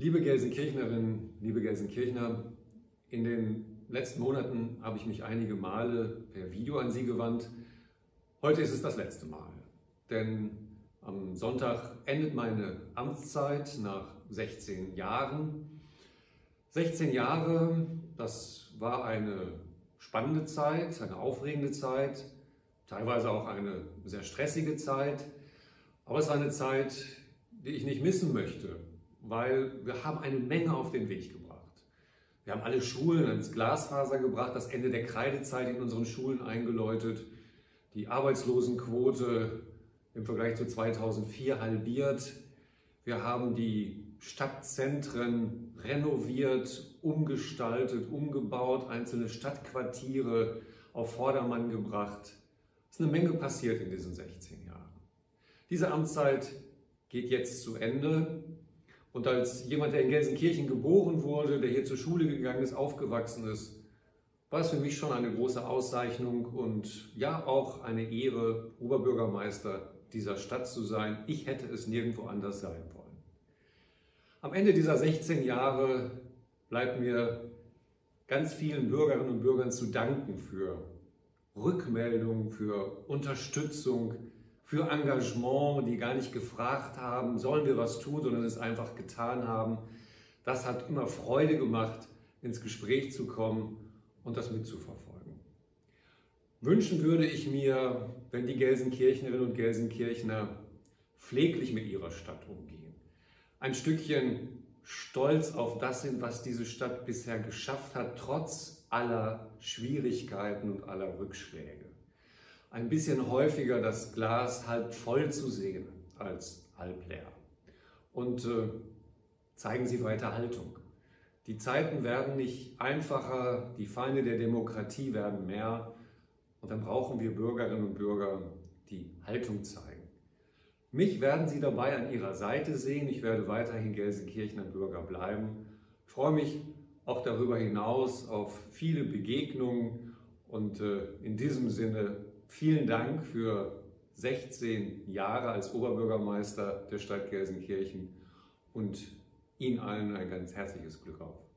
Liebe Gelsenkirchnerinnen, liebe Gelsenkirchner, in den letzten Monaten habe ich mich einige Male per Video an Sie gewandt. Heute ist es das letzte Mal, denn am Sonntag endet meine Amtszeit nach 16 Jahren. 16 Jahre, das war eine spannende Zeit, eine aufregende Zeit, teilweise auch eine sehr stressige Zeit, aber es war eine Zeit, die ich nicht missen möchte, weil wir haben eine Menge auf den Weg gebracht. Wir haben alle Schulen ans Glasfaser gebracht, das Ende der Kreidezeit in unseren Schulen eingeläutet, die Arbeitslosenquote im Vergleich zu 2004 halbiert. Wir haben die Stadtzentren renoviert, umgestaltet, umgebaut, einzelne Stadtquartiere auf Vordermann gebracht. Es ist eine Menge passiert in diesen 16 Jahren. Diese Amtszeit geht jetzt zu Ende. Und als jemand, der in Gelsenkirchen geboren wurde, der hier zur Schule gegangen ist, aufgewachsen ist, war es für mich schon eine große Auszeichnung und ja auch eine Ehre, Oberbürgermeister dieser Stadt zu sein. Ich hätte es nirgendwo anders sein wollen. Am Ende dieser 16 Jahre bleibt mir ganz vielen Bürgerinnen und Bürgern zu danken für Rückmeldung, für Unterstützung, für Engagement, die gar nicht gefragt haben, sollen wir was tun, sondern es einfach getan haben. Das hat immer Freude gemacht, ins Gespräch zu kommen und das mitzuverfolgen. Wünschen würde ich mir, wenn die Gelsenkirchnerinnen und Gelsenkirchner pfleglich mit ihrer Stadt umgehen, ein Stückchen stolz auf das sind, was diese Stadt bisher geschafft hat, trotz aller Schwierigkeiten und aller Rückschläge ein bisschen häufiger das Glas halb voll zu sehen als halb leer. Und äh, zeigen Sie weiter Haltung. Die Zeiten werden nicht einfacher, die Feinde der Demokratie werden mehr und dann brauchen wir Bürgerinnen und Bürger, die Haltung zeigen. Mich werden Sie dabei an Ihrer Seite sehen. Ich werde weiterhin Gelsenkirchener Bürger bleiben. Ich freue mich auch darüber hinaus auf viele Begegnungen und äh, in diesem Sinne Vielen Dank für 16 Jahre als Oberbürgermeister der Stadt Gelsenkirchen und Ihnen allen ein ganz herzliches Glück auf.